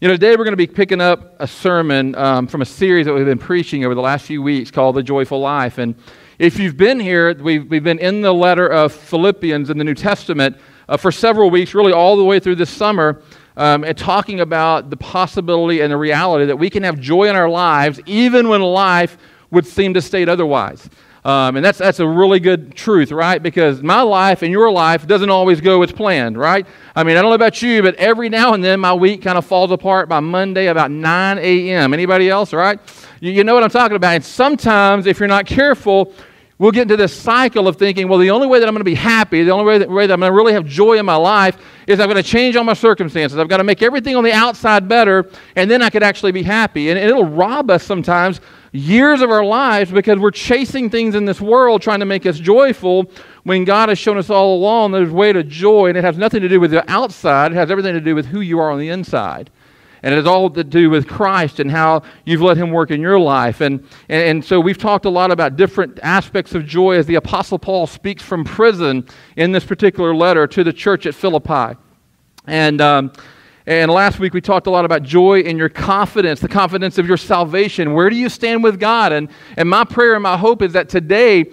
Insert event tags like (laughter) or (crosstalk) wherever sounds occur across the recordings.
You know, today we're going to be picking up a sermon um, from a series that we've been preaching over the last few weeks called The Joyful Life. And if you've been here, we've, we've been in the letter of Philippians in the New Testament uh, for several weeks, really all the way through this summer, um, and talking about the possibility and the reality that we can have joy in our lives even when life would seem to state otherwise. Um, and that's, that's a really good truth, right? Because my life and your life doesn't always go as planned, right? I mean, I don't know about you, but every now and then my week kind of falls apart by Monday about 9 a.m. Anybody else, right? You, you know what I'm talking about. And sometimes, if you're not careful, we'll get into this cycle of thinking, well, the only way that I'm going to be happy, the only way that, way that I'm going to really have joy in my life is I'm going to change all my circumstances. I've got to make everything on the outside better, and then I could actually be happy. And, and it'll rob us sometimes years of our lives because we're chasing things in this world trying to make us joyful when God has shown us all along there's way to joy, and it has nothing to do with the outside, it has everything to do with who you are on the inside. And it has all to do with Christ and how you've let Him work in your life. And, and, and so we've talked a lot about different aspects of joy as the Apostle Paul speaks from prison in this particular letter to the church at Philippi. And um, and last week we talked a lot about joy in your confidence, the confidence of your salvation. Where do you stand with God? And, and my prayer and my hope is that today,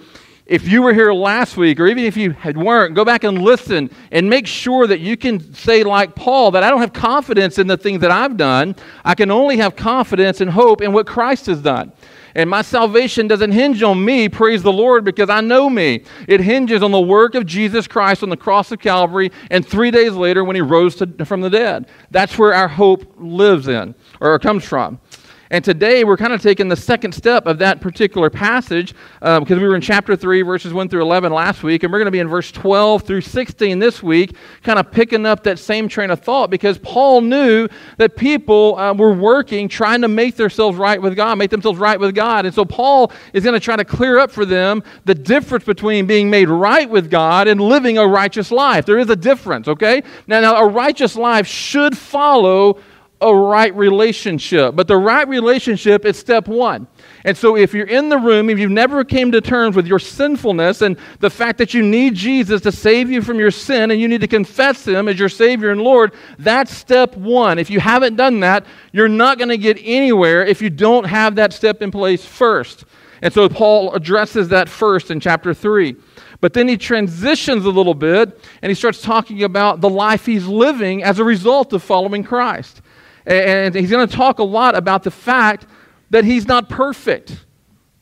if you were here last week, or even if you had weren't, go back and listen and make sure that you can say, like Paul, that I don't have confidence in the things that I've done. I can only have confidence and hope in what Christ has done. And my salvation doesn't hinge on me, praise the Lord, because I know me. It hinges on the work of Jesus Christ on the cross of Calvary and three days later when he rose to, from the dead. That's where our hope lives in or comes from. And today we're kind of taking the second step of that particular passage uh, because we were in chapter 3, verses 1 through 11 last week, and we're going to be in verse 12 through 16 this week, kind of picking up that same train of thought because Paul knew that people uh, were working, trying to make themselves right with God, make themselves right with God. And so Paul is going to try to clear up for them the difference between being made right with God and living a righteous life. There is a difference, okay? Now, now a righteous life should follow a right relationship. But the right relationship is step one. And so if you're in the room, if you've never came to terms with your sinfulness and the fact that you need Jesus to save you from your sin and you need to confess him as your Savior and Lord, that's step one. If you haven't done that, you're not going to get anywhere if you don't have that step in place first. And so Paul addresses that first in chapter 3. But then he transitions a little bit and he starts talking about the life he's living as a result of following Christ. And he's going to talk a lot about the fact that he's not perfect.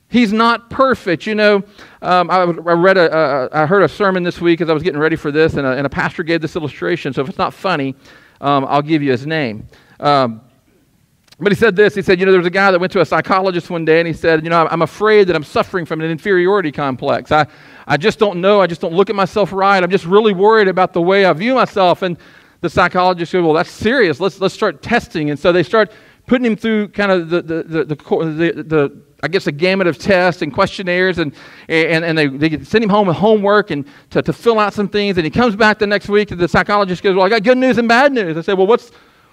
He's not perfect. You know, um, I, I, read a, a, I heard a sermon this week as I was getting ready for this, and a, and a pastor gave this illustration. So if it's not funny, um, I'll give you his name. Um, but he said this. He said, you know, there was a guy that went to a psychologist one day, and he said, you know, I'm afraid that I'm suffering from an inferiority complex. I, I just don't know. I just don't look at myself right. I'm just really worried about the way I view myself. And the psychologist said, well, that's serious. Let's, let's start testing. And so they start putting him through kind of the, the, the, the, the, the I guess, a gamut of tests and questionnaires, and, and, and they, they send him home with homework and to, to fill out some things. And he comes back the next week, and the psychologist goes, Well, I got good news and bad news. I said, Well, what's,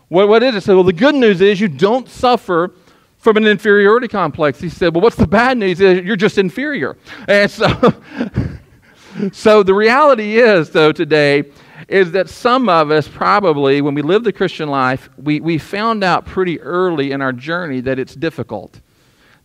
what, what is it? I Well, the good news is you don't suffer from an inferiority complex. He said, Well, what's the bad news? You're just inferior. And so, (laughs) so the reality is, though, today, is that some of us probably, when we live the Christian life, we, we found out pretty early in our journey that it's difficult.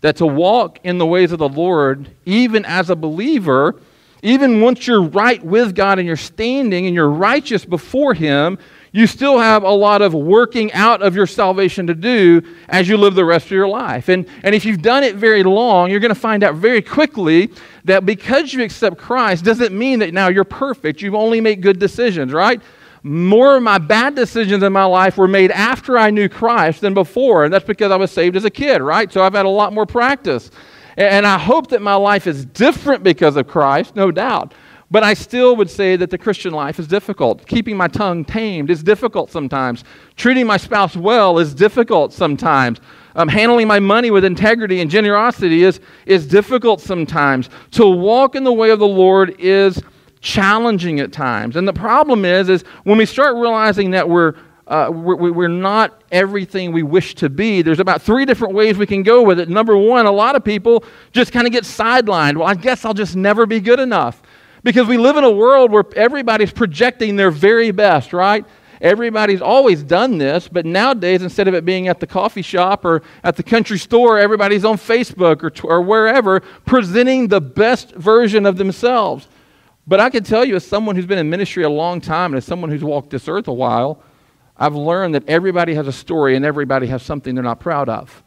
That to walk in the ways of the Lord, even as a believer, even once you're right with God and you're standing and you're righteous before Him, you still have a lot of working out of your salvation to do as you live the rest of your life. And, and if you've done it very long, you're going to find out very quickly that because you accept Christ doesn't mean that now you're perfect. You've only made good decisions, right? More of my bad decisions in my life were made after I knew Christ than before. And that's because I was saved as a kid, right? So I've had a lot more practice. And I hope that my life is different because of Christ, no doubt. But I still would say that the Christian life is difficult. Keeping my tongue tamed is difficult sometimes. Treating my spouse well is difficult sometimes. Um, handling my money with integrity and generosity is, is difficult sometimes. To walk in the way of the Lord is challenging at times. And the problem is, is when we start realizing that we're, uh, we're, we're not everything we wish to be, there's about three different ways we can go with it. Number one, a lot of people just kind of get sidelined. Well, I guess I'll just never be good enough. Because we live in a world where everybody's projecting their very best, right? Everybody's always done this, but nowadays, instead of it being at the coffee shop or at the country store, everybody's on Facebook or, or wherever presenting the best version of themselves. But I can tell you, as someone who's been in ministry a long time and as someone who's walked this earth a while, I've learned that everybody has a story and everybody has something they're not proud of.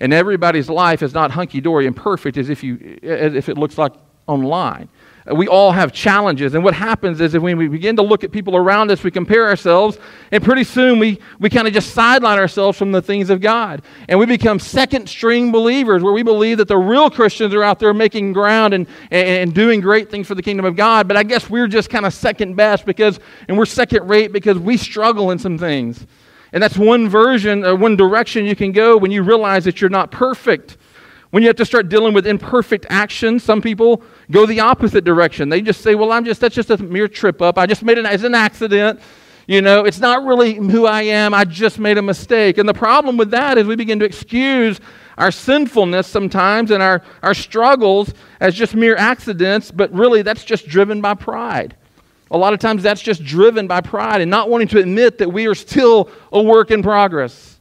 And everybody's life is not hunky dory and perfect as if, you, as if it looks like online. We all have challenges. And what happens is that when we begin to look at people around us, we compare ourselves, and pretty soon we, we kind of just sideline ourselves from the things of God. And we become second string believers where we believe that the real Christians are out there making ground and, and, and doing great things for the kingdom of God. But I guess we're just kind of second best because, and we're second rate because we struggle in some things. And that's one version, or uh, one direction you can go when you realize that you're not perfect. When you have to start dealing with imperfect actions, some people go the opposite direction. They just say, well, I'm just, that's just a mere trip up. I just made it as an accident. You know, it's not really who I am. I just made a mistake. And the problem with that is we begin to excuse our sinfulness sometimes and our, our struggles as just mere accidents, but really that's just driven by pride. A lot of times that's just driven by pride and not wanting to admit that we are still a work in progress.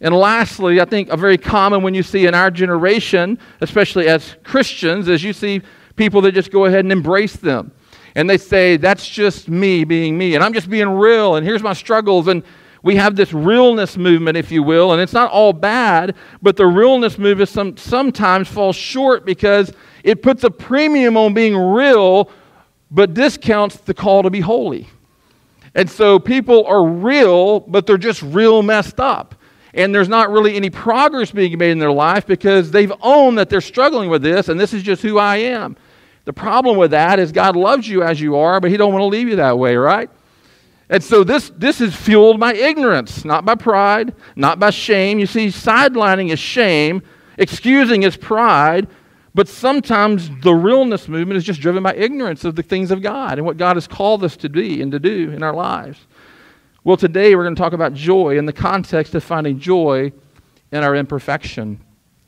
And lastly, I think a very common when you see in our generation, especially as Christians, is you see people that just go ahead and embrace them. And they say, that's just me being me. And I'm just being real. And here's my struggles. And we have this realness movement, if you will. And it's not all bad, but the realness movement some, sometimes falls short because it puts a premium on being real, but discounts the call to be holy. And so people are real, but they're just real messed up and there's not really any progress being made in their life because they've owned that they're struggling with this and this is just who I am. The problem with that is God loves you as you are, but he don't want to leave you that way, right? And so this, this is fueled by ignorance, not by pride, not by shame. You see, sidelining is shame, excusing is pride, but sometimes the realness movement is just driven by ignorance of the things of God and what God has called us to be and to do in our lives. Well, today we're going to talk about joy in the context of finding joy in our imperfection.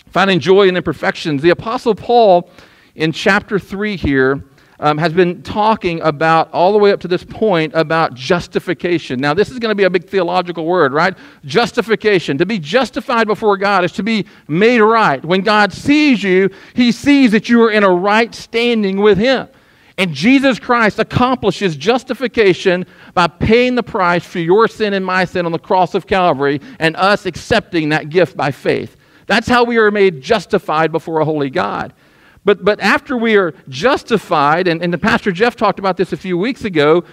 Finding joy in imperfections. The Apostle Paul in chapter 3 here um, has been talking about, all the way up to this point, about justification. Now, this is going to be a big theological word, right? Justification. To be justified before God is to be made right. When God sees you, he sees that you are in a right standing with Him. And Jesus Christ accomplishes justification by paying the price for your sin and my sin on the cross of Calvary and us accepting that gift by faith. That's how we are made justified before a holy God. But, but after we are justified, and, and the Pastor Jeff talked about this a few weeks ago,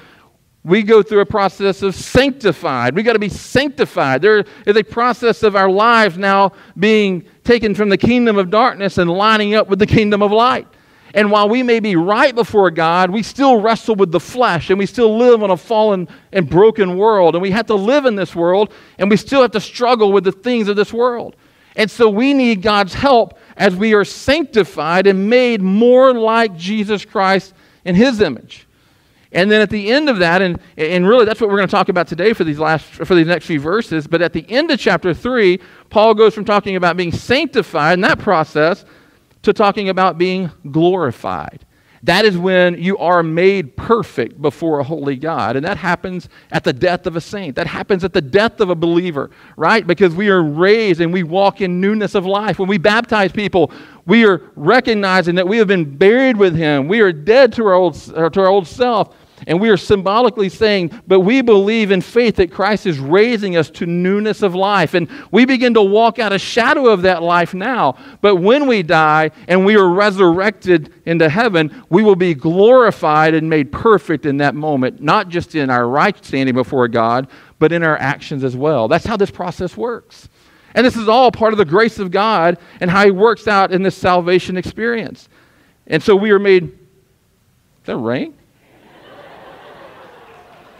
we go through a process of sanctified. We got to be sanctified. There is a process of our lives now being taken from the kingdom of darkness and lining up with the kingdom of light. And while we may be right before God, we still wrestle with the flesh and we still live in a fallen and broken world. And we have to live in this world and we still have to struggle with the things of this world. And so we need God's help as we are sanctified and made more like Jesus Christ in His image. And then at the end of that, and, and really that's what we're going to talk about today for these last for these next few verses. But at the end of chapter three, Paul goes from talking about being sanctified in that process to talking about being glorified. That is when you are made perfect before a holy God. And that happens at the death of a saint. That happens at the death of a believer, right? Because we are raised and we walk in newness of life. When we baptize people, we are recognizing that we have been buried with him. We are dead to our old, to our old self. And we are symbolically saying, but we believe in faith that Christ is raising us to newness of life. And we begin to walk out a shadow of that life now. But when we die and we are resurrected into heaven, we will be glorified and made perfect in that moment, not just in our right standing before God, but in our actions as well. That's how this process works. And this is all part of the grace of God and how He works out in this salvation experience. And so we are made. Is that rain?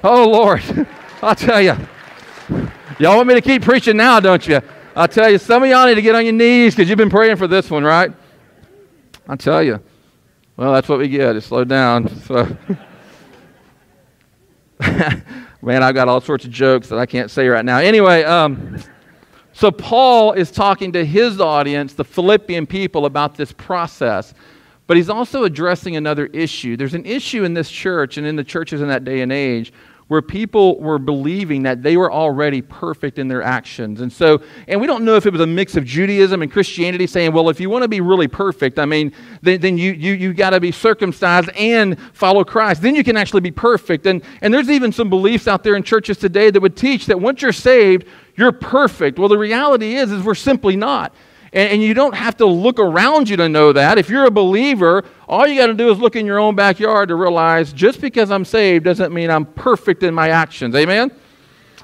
Oh, Lord. (laughs) I'll tell you. Y'all want me to keep preaching now, don't you? I'll tell you, some of y'all need to get on your knees because you've been praying for this one, right? I'll tell you. Well, that's what we get. It slowed down. So. (laughs) Man, I've got all sorts of jokes that I can't say right now. Anyway, um, so Paul is talking to his audience, the Philippian people, about this process. But he's also addressing another issue. There's an issue in this church and in the churches in that day and age where people were believing that they were already perfect in their actions. And so, and we don't know if it was a mix of Judaism and Christianity saying, well, if you want to be really perfect, I mean, then, then you, you, you got to be circumcised and follow Christ. Then you can actually be perfect. And, and there's even some beliefs out there in churches today that would teach that once you're saved, you're perfect. Well, the reality is, is we're simply not. And, and you don't have to look around you to know that. If you're a believer, all you got to do is look in your own backyard to realize just because I'm saved doesn't mean I'm perfect in my actions. Amen?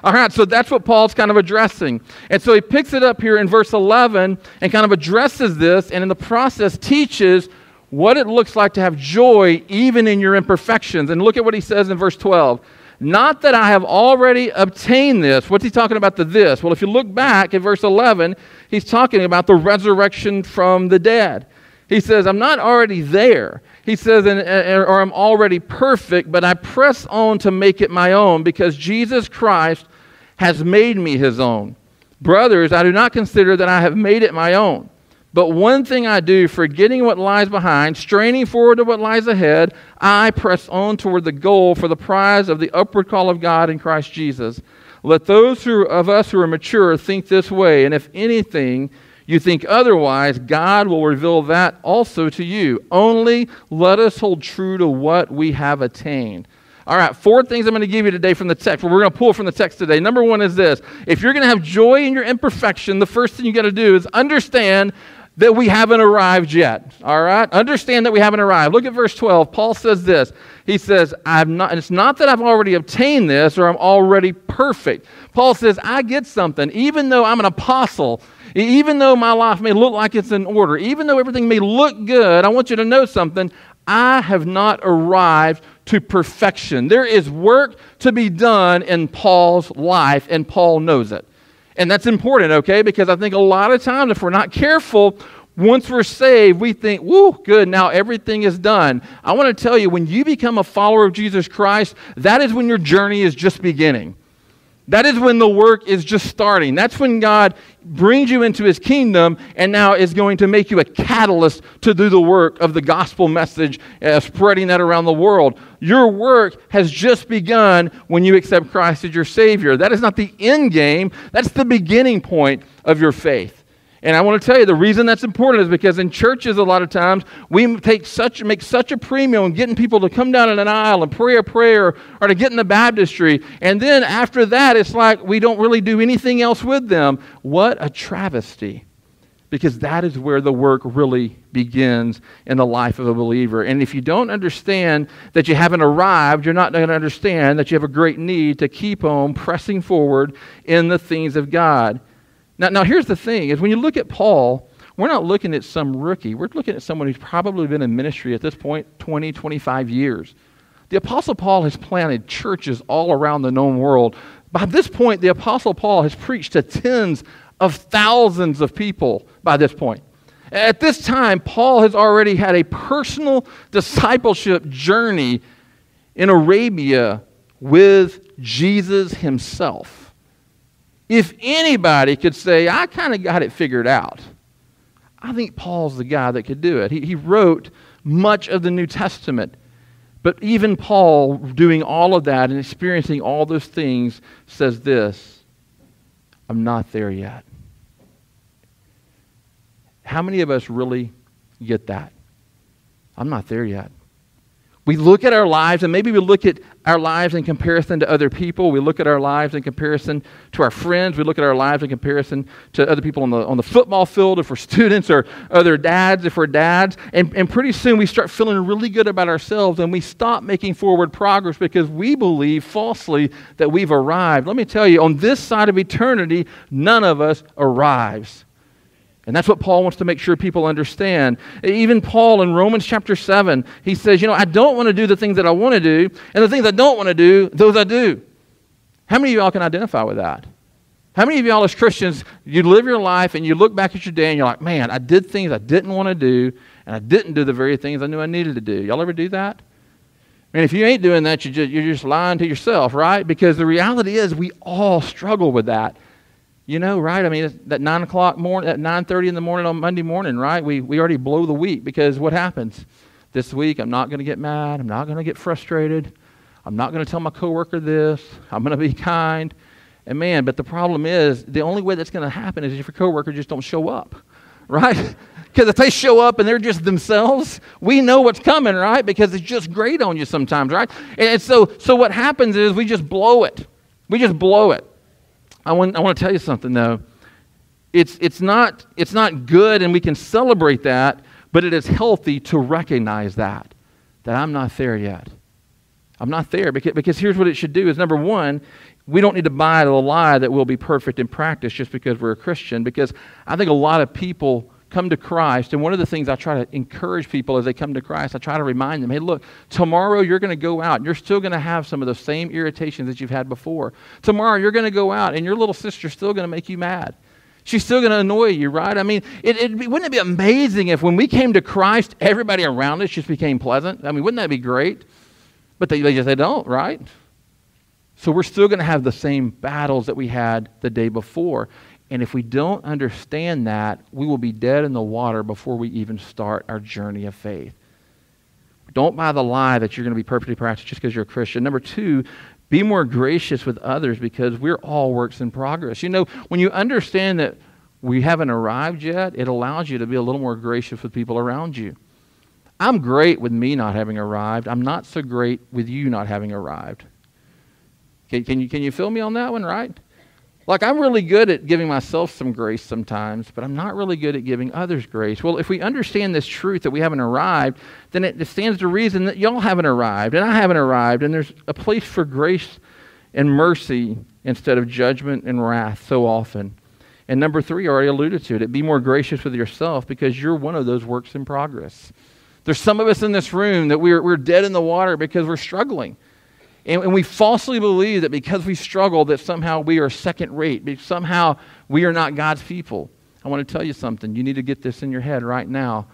All right, so that's what Paul's kind of addressing. And so he picks it up here in verse 11 and kind of addresses this, and in the process teaches what it looks like to have joy even in your imperfections. And look at what he says in verse 12. Not that I have already obtained this. What's he talking about the this? Well, if you look back at verse 11, he's talking about the resurrection from the dead. He says, I'm not already there. He says, or I'm already perfect, but I press on to make it my own because Jesus Christ has made me his own. Brothers, I do not consider that I have made it my own. But one thing I do, forgetting what lies behind, straining forward to what lies ahead, I press on toward the goal for the prize of the upward call of God in Christ Jesus. Let those who, of us who are mature think this way, and if anything you think otherwise, God will reveal that also to you. Only let us hold true to what we have attained. All right, four things I'm going to give you today from the text. We're going to pull from the text today. Number one is this if you're going to have joy in your imperfection, the first thing you got to do is understand that we haven't arrived yet. All right? Understand that we haven't arrived. Look at verse 12. Paul says this. He says, I'm not, it's not that I've already obtained this or I'm already perfect. Paul says, I get something. Even though I'm an apostle, even though my life may look like it's in order, even though everything may look good, I want you to know something. I have not arrived to perfection. There is work to be done in Paul's life, and Paul knows it. And that's important, okay? Because I think a lot of times, if we're not careful, once we're saved, we think, whoo, good, now everything is done. I want to tell you, when you become a follower of Jesus Christ, that is when your journey is just beginning. That is when the work is just starting. That's when God brings you into his kingdom and now is going to make you a catalyst to do the work of the gospel message, uh, spreading that around the world. Your work has just begun when you accept Christ as your Savior. That is not the end game, that's the beginning point of your faith. And I want to tell you the reason that's important is because in churches a lot of times we take such make such a premium on getting people to come down in an aisle and pray a prayer or to get in the baptistry, and then after that it's like we don't really do anything else with them. What a travesty! Because that is where the work really begins in the life of a believer. And if you don't understand that you haven't arrived, you're not going to understand that you have a great need to keep on pressing forward in the things of God. Now, now here's the thing is when you look at Paul, we're not looking at some rookie. We're looking at someone who's probably been in ministry at this point 20, 25 years. The Apostle Paul has planted churches all around the known world. By this point, the Apostle Paul has preached to tens of thousands of people by this point. At this time, Paul has already had a personal discipleship journey in Arabia with Jesus himself. If anybody could say, I kind of got it figured out, I think Paul's the guy that could do it. He, he wrote much of the New Testament. But even Paul, doing all of that and experiencing all those things, says this I'm not there yet. How many of us really get that? I'm not there yet. We look at our lives, and maybe we look at our lives in comparison to other people. We look at our lives in comparison to our friends. We look at our lives in comparison to other people on the, on the football field, if we're (laughs) students, or other dads, if we're dads. And, and pretty soon we start feeling really good about ourselves, and we stop making forward progress because we believe falsely that we've arrived. Let me tell you, on this side of eternity, none of us arrives. And that's what Paul wants to make sure people understand. Even Paul in Romans chapter 7, he says, You know, I don't want to do the things that I want to do, and the things I don't want to do, those I do. How many of y'all can identify with that? How many of y'all as Christians, you live your life and you look back at your day and you're like, man, I did things I didn't want to do, and I didn't do the very things I knew I needed to do. Y'all ever do that? Mean, if you ain't doing that, you you're just lying to yourself, right? Because the reality is we all struggle with that. You know, right? I mean, that nine o'clock morning, at nine thirty in the morning on Monday morning, right? We we already blow the week because what happens this week? I'm not going to get mad. I'm not going to get frustrated. I'm not going to tell my coworker this. I'm going to be kind. And man, but the problem is the only way that's going to happen is if your coworker just don't show up, (laughs) right? Because if they show up and they're just themselves, we know what's coming, right? Because it's just great on you sometimes, right? And so, so what happens is we just blow it. We just blow it. I want, I want to tell you something though. It's, it's, not, it's not good, and we can celebrate that, but it is healthy to recognize that, that I'm not there yet. I'm not there because, because here's what it should do is number one, we don't need to buy the lie that we'll be perfect in practice just because we're a Christian. Because I think a lot of people come to Christ, and one of the things I try to encourage people as they come to Christ, I try to remind them, hey, look, tomorrow you're going to go out, and you're still going to have some of those same irritations that you've had before. Tomorrow you're going to go out, and your little sister's still going to make you mad. She's still going to annoy you, right? I mean, it, it, wouldn't it be amazing if when we came to Christ, everybody around us just became pleasant? I mean, wouldn't that be great? But they, they just they don't, right? So we're still going to have the same battles that we had the day before. And if we don't understand that, we will be dead in the water before we even start our journey of faith. Don't buy the lie that you're going to be perfectly practiced just because you're a Christian. Number two, be more gracious with others because we're all works in progress. You know, when you understand that we haven't arrived yet, it allows you to be a little more gracious with people around you. I'm great with me not having arrived. I'm not so great with you not having arrived. Can, can, you, can you feel me on that one, right? Like, I'm really good at giving myself some grace sometimes, but I'm not really good at giving others grace. Well, if we understand this truth that we haven't arrived, then it stands to reason that y'all haven't arrived, and I haven't arrived, and there's a place for grace and mercy instead of judgment and wrath so often. And number three, I already alluded to it. Be more gracious with yourself because you're one of those works in progress. There's some of us in this room that we're, we're dead in the water because we're struggling. And, and we falsely believe that because we struggle, that somehow we are second rate, somehow we are not God's people. I want to tell you something. You need to get this in your head right now.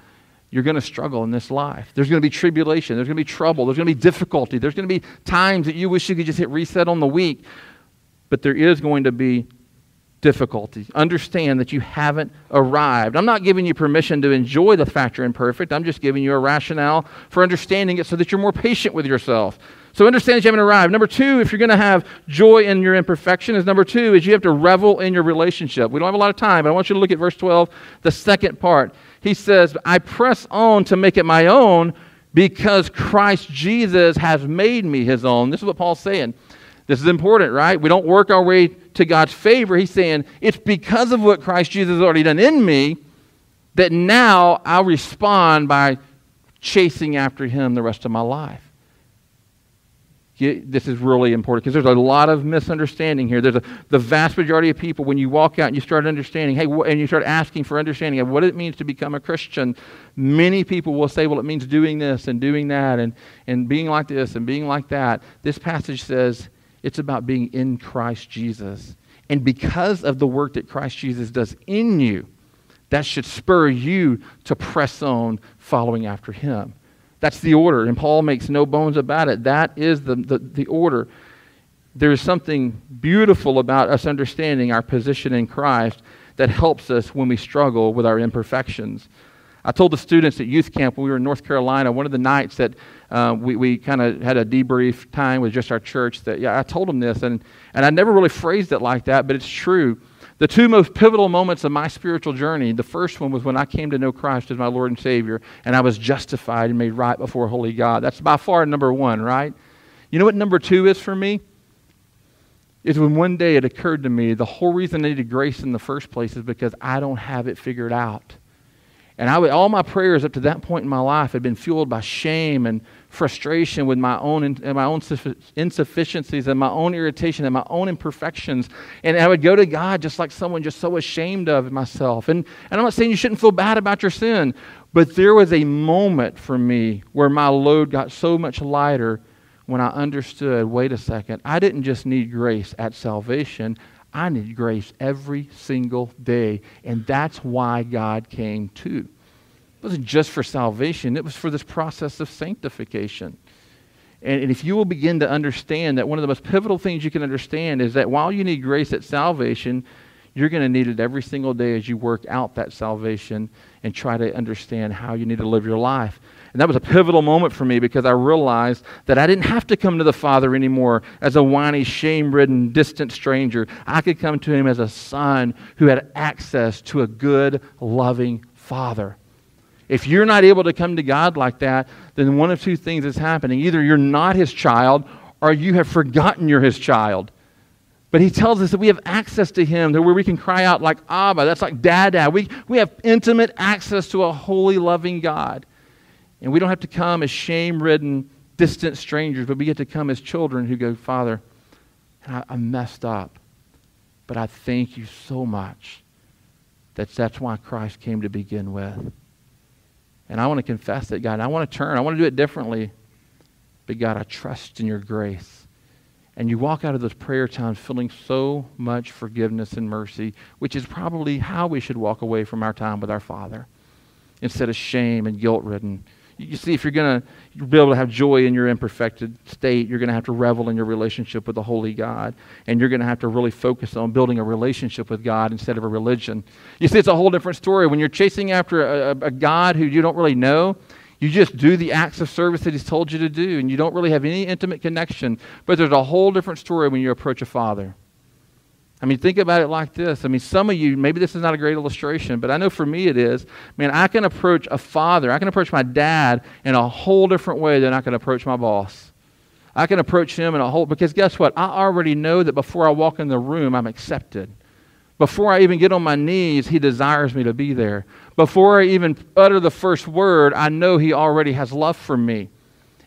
You're going to struggle in this life. There's going to be tribulation. There's going to be trouble. There's going to be difficulty. There's going to be times that you wish you could just hit reset on the week. But there is going to be difficulty. Understand that you haven't arrived. I'm not giving you permission to enjoy the fact you're imperfect. I'm just giving you a rationale for understanding it so that you're more patient with yourself. So understand you haven't arrived. Number two, if you're going to have joy in your imperfection, is number two, is you have to revel in your relationship. We don't have a lot of time, but I want you to look at verse 12, the second part. He says, I press on to make it my own because Christ Jesus has made me his own. This is what Paul's saying. This is important, right? We don't work our way to God's favor. He's saying, it's because of what Christ Jesus has already done in me that now I'll respond by chasing after him the rest of my life this is really important because there's a lot of misunderstanding here. There's a, the vast majority of people, when you walk out and you start understanding, hey, and you start asking for understanding of what it means to become a Christian, many people will say, well, it means doing this and doing that and, and being like this and being like that. This passage says it's about being in Christ Jesus. And because of the work that Christ Jesus does in you, that should spur you to press on following after him. That's the order, and Paul makes no bones about it. That is the, the, the order. There is something beautiful about us understanding our position in Christ that helps us when we struggle with our imperfections. I told the students at youth camp when we were in North Carolina, one of the nights that uh, we, we kind of had a debrief time with just our church, that, yeah, I told them this, and, and I never really phrased it like that, but it's true. The two most pivotal moments of my spiritual journey the first one was when I came to know Christ as my Lord and Savior, and I was justified and made right before Holy God. That's by far number one, right? You know what number two is for me? Is when one day it occurred to me the whole reason I needed grace in the first place is because I don't have it figured out. And I would, all my prayers up to that point in my life had been fueled by shame and frustration with my own, and my own insufficiencies and my own irritation and my own imperfections. And I would go to God just like someone just so ashamed of myself. And, and I'm not saying you shouldn't feel bad about your sin, but there was a moment for me where my load got so much lighter when I understood wait a second, I didn't just need grace at salvation. I need grace every single day. And that's why God came too. It wasn't just for salvation, it was for this process of sanctification. And, and if you will begin to understand that one of the most pivotal things you can understand is that while you need grace at salvation, you're going to need it every single day as you work out that salvation and try to understand how you need to live your life. And that was a pivotal moment for me because I realized that I didn't have to come to the Father anymore as a whiny, shame ridden, distant stranger. I could come to Him as a son who had access to a good, loving Father. If you're not able to come to God like that, then one of two things is happening. Either you're not His child or you have forgotten you're His child. But he tells us that we have access to him, to where we can cry out like Abba. That's like Dada. We, we have intimate access to a holy, loving God. And we don't have to come as shame ridden, distant strangers, but we get to come as children who go, Father, I, I messed up, but I thank you so much that that's why Christ came to begin with. And I want to confess that, God. I want to turn. I want to do it differently. But God, I trust in your grace. And you walk out of those prayer times feeling so much forgiveness and mercy, which is probably how we should walk away from our time with our Father instead of shame and guilt ridden you see, if you're going to be able to have joy in your imperfected state, you're going to have to revel in your relationship with the Holy God. And you're going to have to really focus on building a relationship with God instead of a religion. You see, it's a whole different story. When you're chasing after a, a, a God who you don't really know, you just do the acts of service that He's told you to do, and you don't really have any intimate connection. But there's a whole different story when you approach a father. I mean, think about it like this. I mean, some of you, maybe this is not a great illustration, but I know for me it is. Man, I can approach a father, I can approach my dad in a whole different way than I can approach my boss. I can approach him in a whole, because guess what? I already know that before I walk in the room, I'm accepted. Before I even get on my knees, he desires me to be there. Before I even utter the first word, I know he already has love for me.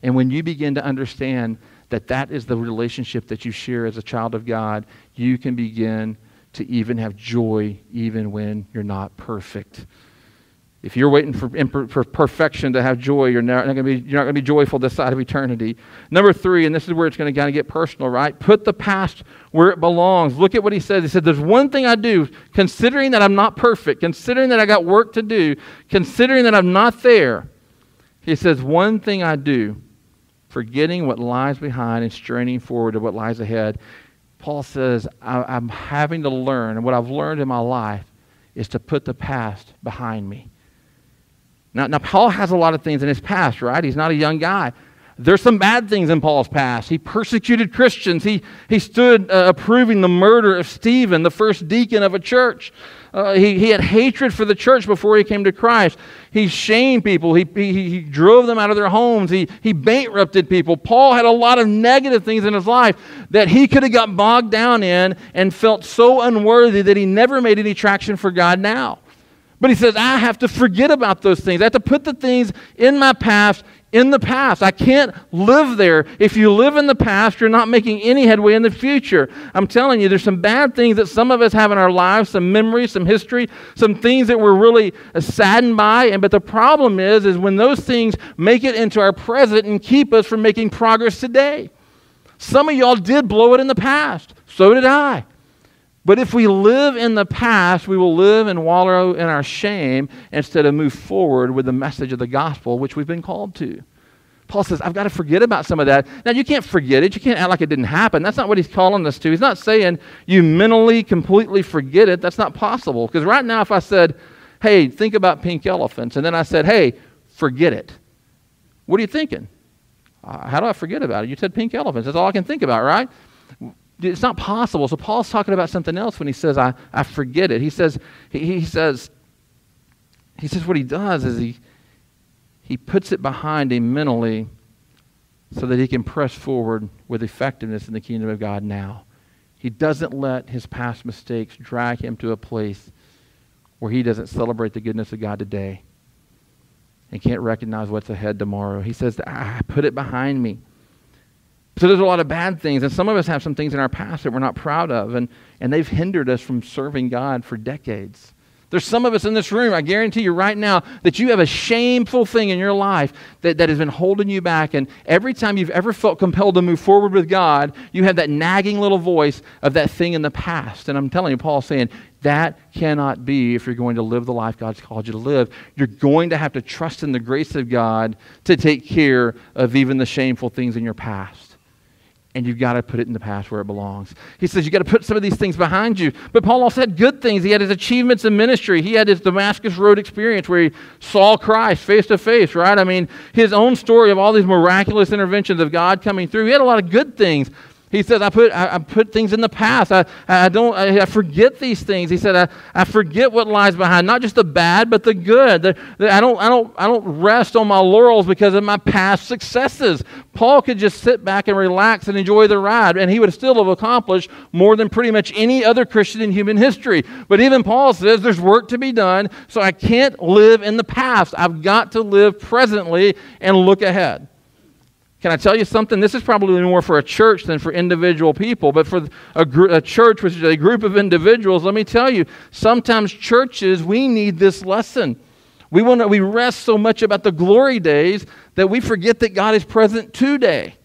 And when you begin to understand that that is the relationship that you share as a child of God, you can begin to even have joy even when you're not perfect. If you're waiting for, for perfection to have joy, you're not, going to be, you're not going to be joyful this side of eternity. Number three, and this is where it's going to kind of get personal, right? Put the past where it belongs. Look at what he says. He said, There's one thing I do, considering that I'm not perfect, considering that I got work to do, considering that I'm not there. He says, One thing I do, forgetting what lies behind and straining forward to what lies ahead. Paul says, I'm having to learn, and what I've learned in my life is to put the past behind me. Now, now, Paul has a lot of things in his past, right? He's not a young guy. There's some bad things in Paul's past. He persecuted Christians. He, he stood uh, approving the murder of Stephen, the first deacon of a church. Uh, he, he had hatred for the church before he came to Christ. He shamed people. He, he, he drove them out of their homes. He, he bankrupted people. Paul had a lot of negative things in his life that he could have got bogged down in and felt so unworthy that he never made any traction for God now. But he says, I have to forget about those things. I have to put the things in my past in the past. I can't live there. If you live in the past, you're not making any headway in the future. I'm telling you, there's some bad things that some of us have in our lives, some memories, some history, some things that we're really uh, saddened by. And but the problem is, is when those things make it into our present and keep us from making progress today. Some of y'all did blow it in the past. So did I. But if we live in the past, we will live and wallow in our shame instead of move forward with the message of the gospel, which we've been called to. Paul says, I've got to forget about some of that. Now, you can't forget it. You can't act like it didn't happen. That's not what he's calling us to. He's not saying you mentally, completely forget it. That's not possible. Because right now, if I said, hey, think about pink elephants, and then I said, hey, forget it, what are you thinking? Uh, how do I forget about it? You said pink elephants. That's all I can think about, right? It's not possible. So Paul's talking about something else when he says, I, I forget it. He says, he, he says, he says what he does is he, he puts it behind him mentally so that he can press forward with effectiveness in the kingdom of God now. He doesn't let his past mistakes drag him to a place where he doesn't celebrate the goodness of God today and can't recognize what's ahead tomorrow. He says, I put it behind me. So there's a lot of bad things, and some of us have some things in our past that we're not proud of, and, and they've hindered us from serving God for decades. There's some of us in this room, I guarantee you right now, that you have a shameful thing in your life that, that has been holding you back. And every time you've ever felt compelled to move forward with God, you have that nagging little voice of that thing in the past. And I'm telling you, Paul's saying, that cannot be if you're going to live the life God's called you to live. You're going to have to trust in the grace of God to take care of even the shameful things in your past. And you've got to put it in the past where it belongs. He says you've got to put some of these things behind you. But Paul also had good things. He had his achievements in ministry. He had his Damascus Road experience where he saw Christ face to face, right? I mean, his own story of all these miraculous interventions of God coming through. He had a lot of good things. He says, I put, I, I, put things in the past. I, I don't, I, I, forget these things. He said, I, I forget what lies behind, not just the bad, but the good. The, the, I, don't, I, don't, I don't rest on my laurels because of my past successes. Paul could just sit back and relax and enjoy the ride, and he would still have accomplished more than pretty much any other Christian in human history. But even Paul says there's work to be done, so I can't live in the past. I've got to live presently and look ahead. Can I tell you something? This is probably more for a church than for individual people, but for a, gr- a, church, which is a group of individuals, let me tell you, sometimes churches, we need this lesson. We, want to, we rest so much about the glory days that we forget that God is present today.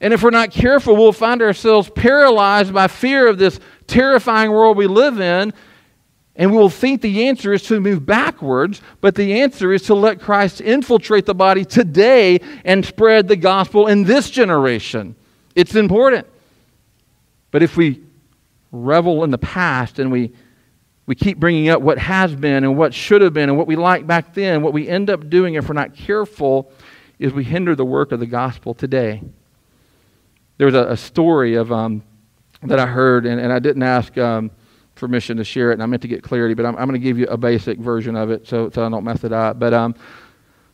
And if we're not careful, we'll find ourselves paralyzed by fear of this terrifying world we live in and we will think the answer is to move backwards, but the answer is to let Christ infiltrate the body today and spread the gospel in this generation. It's important. But if we revel in the past and we, we keep bringing up what has been and what should have been and what we liked back then, what we end up doing if we're not careful is we hinder the work of the gospel today. There was a, a story of um, that I heard, and, and I didn't ask. Um, permission to share it, and I meant to get clarity, but I'm, I'm going to give you a basic version of it so, so I don't mess it up. But um,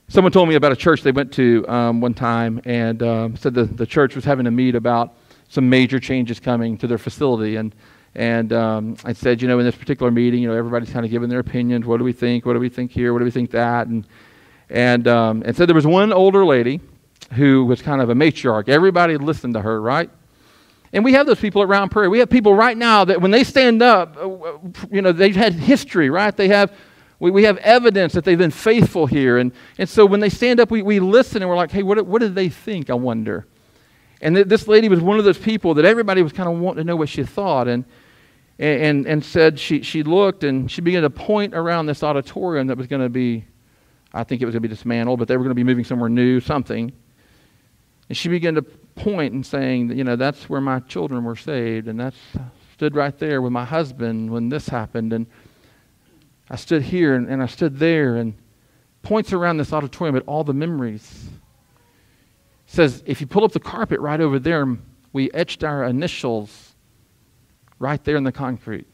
someone told me about a church they went to um, one time and um, said the, the church was having a meet about some major changes coming to their facility. And, and um, I said, you know, in this particular meeting, you know, everybody's kind of giving their opinions. What do we think? What do we think here? What do we think that? And, and, um, and so there was one older lady who was kind of a matriarch. Everybody listened to her, right? And we have those people around Prairie. We have people right now that when they stand up, uh, you know, they've had history, right? They have, we, we have evidence that they've been faithful here. And, and so when they stand up, we, we listen and we're like, hey, what, what did they think, I wonder? And th- this lady was one of those people that everybody was kind of wanting to know what she thought. And, and, and said she, she looked and she began to point around this auditorium that was going to be, I think it was going to be dismantled, but they were going to be moving somewhere new, something. And she began to point and saying, that, you know, that's where my children were saved, and that's stood right there with my husband when this happened, and I stood here and, and I stood there, and points around this auditorium at all the memories. Says, if you pull up the carpet right over there, we etched our initials right there in the concrete.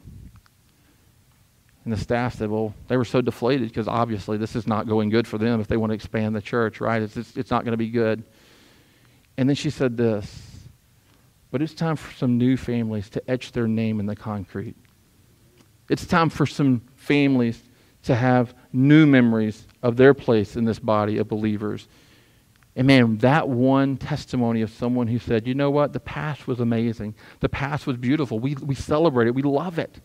And the staff said, well, they were so deflated because obviously this is not going good for them if they want to expand the church, right? It's, it's, it's not going to be good. And then she said this But it's time for some new families to etch their name in the concrete. It's time for some families to have new memories of their place in this body of believers. And man, that one testimony of someone who said, you know what, the past was amazing. The past was beautiful. We, we celebrate it, we love it.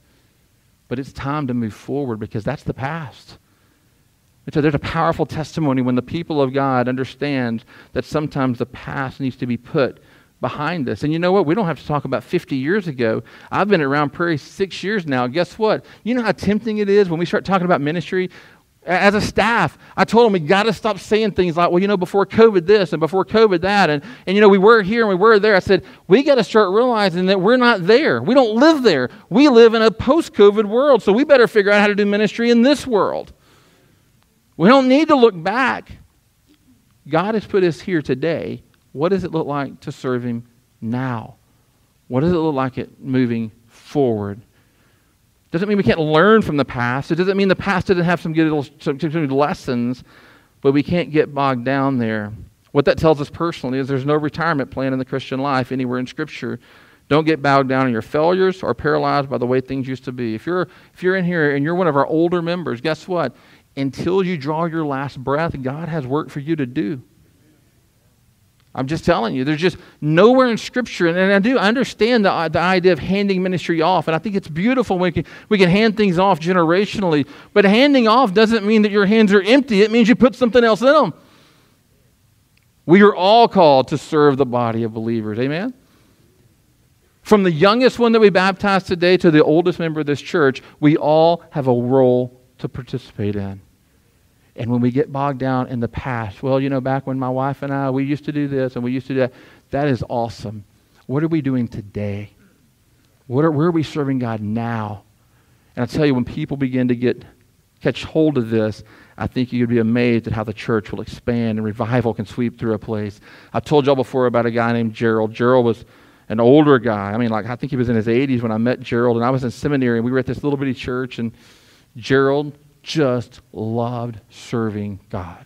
But it's time to move forward because that's the past. And so there's a powerful testimony when the people of God understand that sometimes the past needs to be put behind us. And you know what? We don't have to talk about 50 years ago. I've been around Prairie six years now. Guess what? You know how tempting it is when we start talking about ministry? As a staff, I told them we got to stop saying things like, well, you know, before COVID this and before COVID that. And, and, you know, we were here and we were there. I said, we got to start realizing that we're not there. We don't live there. We live in a post COVID world. So we better figure out how to do ministry in this world. We don't need to look back. God has put us here today. What does it look like to serve Him now? What does it look like it moving forward? Doesn't mean we can't learn from the past. It doesn't mean the past didn't have some good some, some lessons, but we can't get bogged down there. What that tells us personally is there's no retirement plan in the Christian life anywhere in Scripture. Don't get bogged down in your failures or paralyzed by the way things used to be. If you're, if you're in here and you're one of our older members, guess what? Until you draw your last breath, God has work for you to do. I'm just telling you, there's just nowhere in Scripture, and, I do understand the, the idea of handing ministry off, and I think it's beautiful when we can, we can hand things off generationally. But handing off doesn't mean that your hands are empty, it means you put something else in them. We are all called to serve the body of believers. Amen? From the youngest one that we baptized today to the oldest member of this church, we all have a role to participate in. And when we get bogged down in the past, well, you know, back when my wife and I, we used to do this and we used to do that, that is awesome. What are we doing today? What are, where are we serving God now? And I tell you, when people begin to get catch hold of this, I think you'd be amazed at how the church will expand and revival can sweep through a place. I told y'all before about a guy named Gerald. Gerald was an older guy. I mean, like, I think he was in his 80s when I met Gerald, and I was in seminary, and we were at this little bitty church, and Gerald just loved serving God.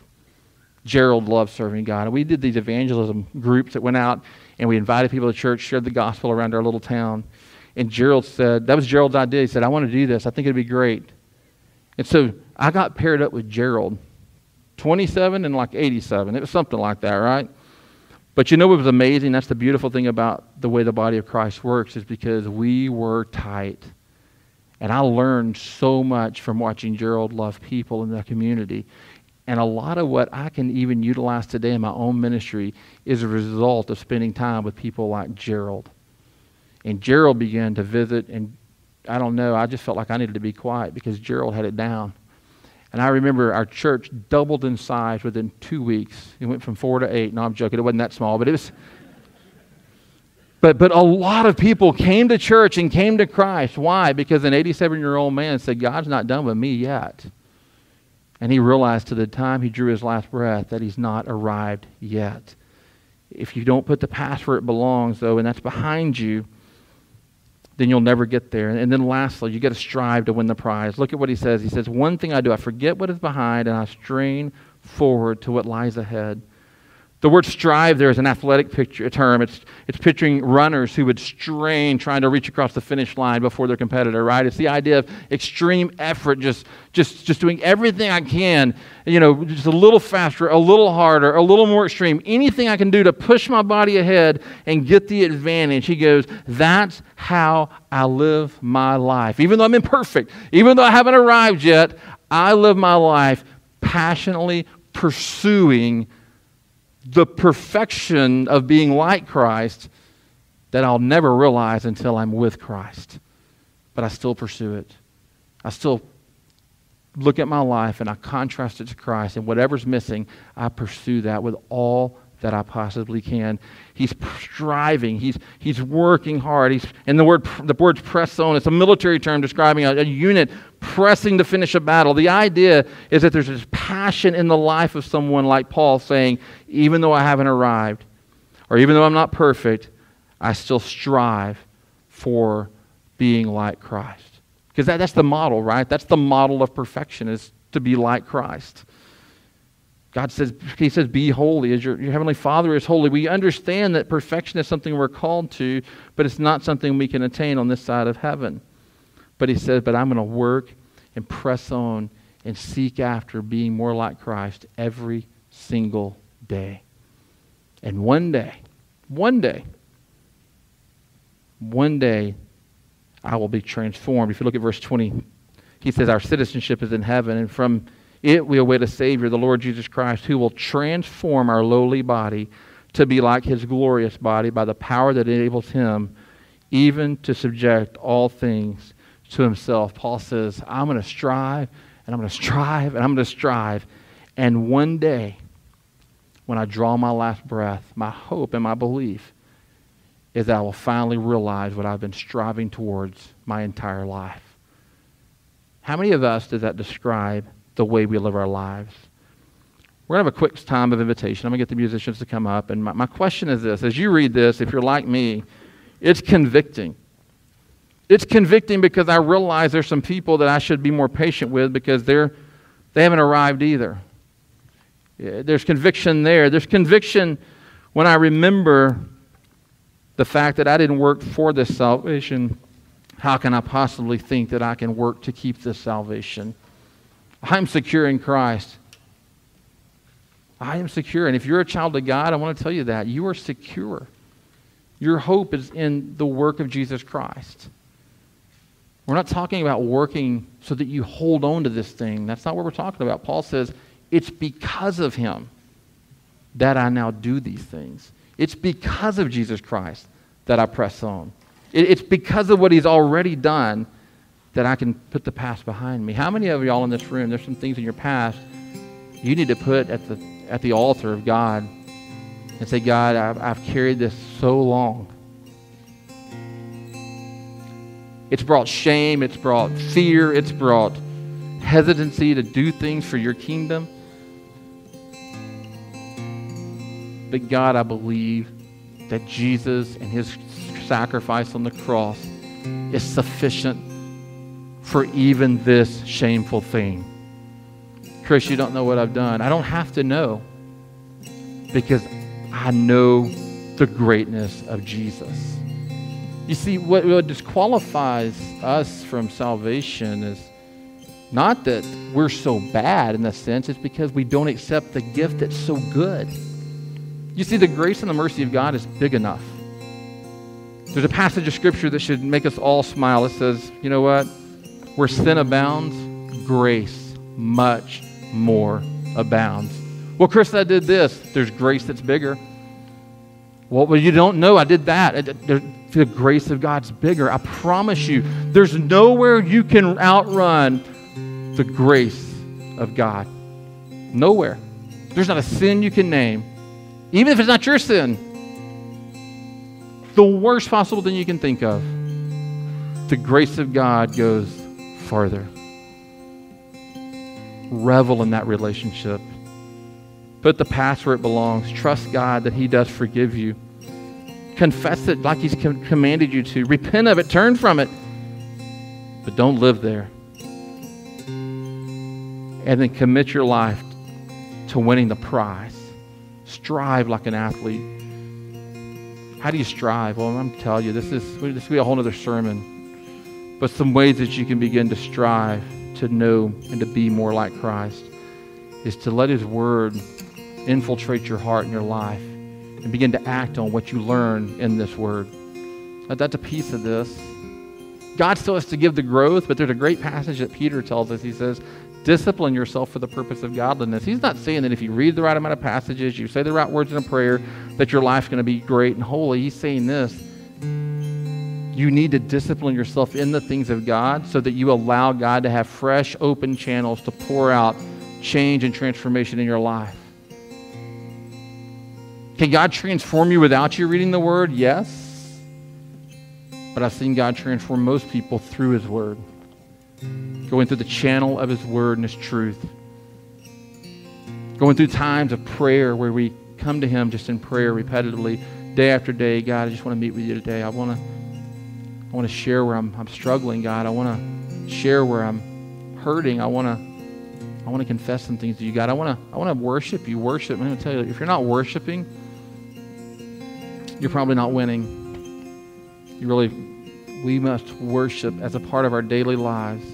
Gerald loved serving God. And we did these evangelism groups that went out, and we invited people to church, shared the gospel around our little town. And Gerald said, that was Gerald's idea. He said, I want to do this. I think it'd be great. And so I got paired up with Gerald, 27 and like 87. It was something like that, right? But you know what was amazing? That's the beautiful thing about the way the body of Christ works is because we were tight. And I learned so much from watching Gerald love people in the community. And a lot of what I can even utilize today in my own ministry is a result of spending time with people like Gerald. And Gerald began to visit, and I don't know, I just felt like I needed to be quiet because Gerald had it down. And I remember our church doubled in size within two weeks. It went from four to eight. No, I'm joking. It wasn't that small, but it was. But, but a lot of people came to church and came to Christ. Why? Because an 87 year old man said, God's not done with me yet. And he realized to the time he drew his last breath that he's not arrived yet. If you don't put the past where it belongs, though, and that's behind you, then you'll never get there. And then lastly, you got to strive to win the prize. Look at what he says. He says, One thing I do, I forget what is behind, and I strain forward to what lies ahead. The word strive there is an athletic picture, term. It's, it's picturing runners who would strain trying to reach across the finish line before their competitor, right? It's the idea of extreme effort, just, just, just doing everything I can, you know, just a little faster, a little harder, a little more extreme. Anything I can do to push my body ahead and get the advantage. He goes, That's how I live my life. Even though I'm imperfect, even though I haven't arrived yet, I live my life passionately pursuing the perfection of being like Christ that I'll never realize until I'm with Christ. But I still pursue it. I still look at my life and I contrast it to Christ, and whatever's missing, I pursue that with all that I possibly can. He's striving. He's, he's working hard. He's, and the word, the word press on, it's a military term describing a, a unit pressing to finish a battle. The idea is that there's this passion in the life of someone like Paul saying, even though I haven't arrived, or even though I'm not perfect, I still strive for being like Christ. Because that, that's the model, right? That's the model of perfection, is to be like Christ. God says, He says, be holy as your, your Heavenly Father is holy. We understand that perfection is something we're called to, but it's not something we can attain on this side of heaven. But He says, but I'm going to work and press on and seek after being more like Christ every single day. And one day, one day, one day, I will be transformed. If you look at verse 20, he says, Our citizenship is in heaven, and from it we await a Savior, the Lord Jesus Christ, who will transform our lowly body to be like his glorious body by the power that enables him even to subject all things to himself. Paul says, I'm going to strive, and I'm going to strive, and I'm going to strive. And one day, when I draw my last breath, my hope and my belief is that I will finally realize what I've been striving towards my entire life. How many of us does that describe the way we live our lives. We're going to have a quick time of invitation. I'm going to get the musicians to come up. And my, my question is this as you read this, if you're like me, it's convicting. It's convicting because I realize there's some people that I should be more patient with because they're, they haven't arrived either. There's conviction there. There's conviction when I remember the fact that I didn't work for this salvation. How can I possibly think that I can work to keep this salvation? I'm secure in Christ. I am secure. And if you're a child of God, I want to tell you that. You are secure. Your hope is in the work of Jesus Christ. We're not talking about working so that you hold on to this thing. That's not what we're talking about. Paul says, it's because of him that I now do these things. It's because of Jesus Christ that I press on. It's because of what he's already done that I can put the past behind me. How many of y'all in this room, there's some things in your past you need to put at the, at the altar of God and say, God, I've, I've carried this so long. It's brought shame, it's brought fear, it's brought hesitancy to do things for your kingdom. But God, I believe that Jesus and his sacrifice on the cross is sufficient for even this shameful thing. Chris, you don't know what I've done. I don't have to know because I know the greatness of Jesus. You see, what, what disqualifies us from salvation is not that we're so bad in the sense, it's because we don't accept the gift that's so good. You see, the grace and the mercy of God is big enough. There's a passage of Scripture that should make us all smile. It says, you know what? Where sin abounds, grace much more abounds. Well, Chris, I did this. There's grace that's bigger. Well, well you don't know. I did that. The grace of God's bigger. I promise you, there's nowhere you can outrun the grace of God. Nowhere. There's not a sin you can name, even if it's not your sin. The worst possible thing you can think of. The grace of God goes farther. Revel in that relationship. Put the past where it belongs. Trust God that He does forgive you. Confess it like He's com- commanded you to. Repent of it. Turn from it. But don't live there. And then commit your life to winning the prize. Strive like an athlete. How do you strive? Well, I'm telling you, this is this will be a whole other sermon. But some ways that you can begin to strive to know and to be more like Christ is to let His Word infiltrate your heart and your life and begin to act on what you learn in this word. That's a piece of this. God still has to give the growth, but there's a great passage that Peter tells us. He says, discipline yourself for the purpose of godliness. He's not saying that if you read the right amount of passages, you say the right words in a prayer, that your life's going to be great and holy. He's saying this. You need to discipline yourself in the things of God so that you allow God to have fresh, open channels to pour out change and transformation in your life. Can God transform you without you reading the Word? Yes. But I've seen God transform most people through His Word, going through the channel of His Word and His truth, going through times of prayer where we come to Him just in prayer repetitively, day after day. God, I just want to meet with you today. I want to, I want to share where I'm, I'm struggling. God, I want to share where I'm hurting. I want to, I want to confess some things to you, God. I want to, I want to worship you. Worship. I'm going to tell you, if you're not worshiping, you're probably not winning. You really, we must worship as a part of our daily lives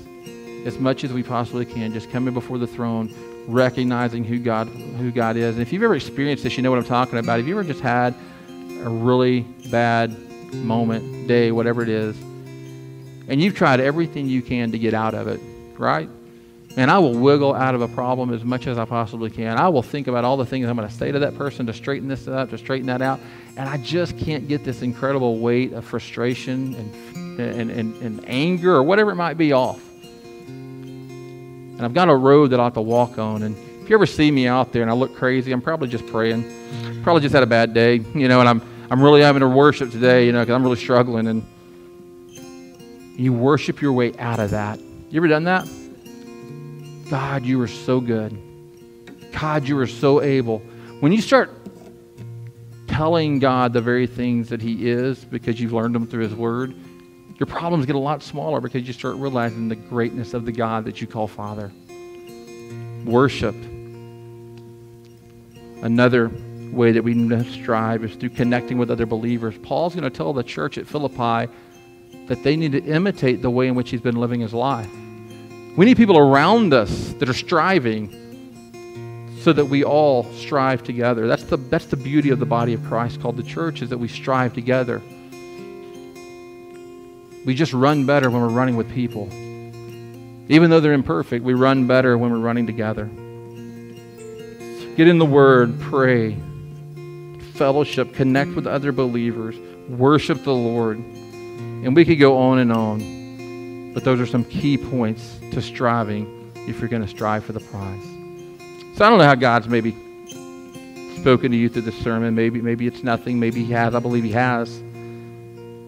as much as we possibly can. Just coming before the throne, recognizing who God, who God is. And if you've ever experienced this, you know what I'm talking about. If you ever just had a really bad moment, day, whatever it is, and you've tried everything you can to get out of it, right? And I will wiggle out of a problem as much as I possibly can. I will think about all the things I'm going to say to that person to straighten this up, to straighten that out. And I just can't get this incredible weight of frustration and, and, and, and anger or whatever it might be off. And I've got a road that I have to walk on. And if you ever see me out there and I look crazy, I'm probably just praying. Probably just had a bad day, you know, and I'm, I'm really having to worship today, you know, because I'm really struggling. And you worship your way out of that. You ever done that? God, you are so good. God, you are so able. When you start telling God the very things that He is because you've learned them through His Word, your problems get a lot smaller because you start realizing the greatness of the God that you call Father. Worship. Another way that we strive is through connecting with other believers. Paul's going to tell the church at Philippi that they need to imitate the way in which he's been living his life. We need people around us that are striving so that we all strive together. That's the, that's the beauty of the body of Christ called the church, is that we strive together. We just run better when we're running with people. Even though they're imperfect, we run better when we're running together. Get in the Word, pray, fellowship, connect with other believers, worship the Lord. And we could go on and on. But those are some key points to striving if you're going to strive for the prize. So I don't know how God's maybe spoken to you through this sermon. Maybe, maybe it's nothing. Maybe He has. I believe He has.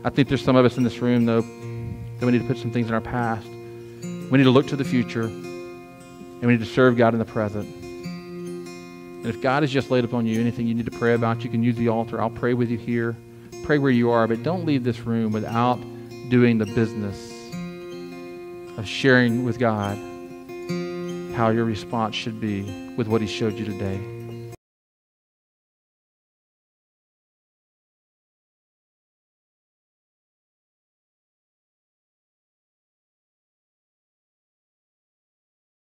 I think there's some of us in this room, though, that we need to put some things in our past. We need to look to the future. And we need to serve God in the present. And if God has just laid upon you anything you need to pray about, you can use the altar. I'll pray with you here. Pray where you are, but don't leave this room without doing the business of sharing with God how your response should be with what He showed you today.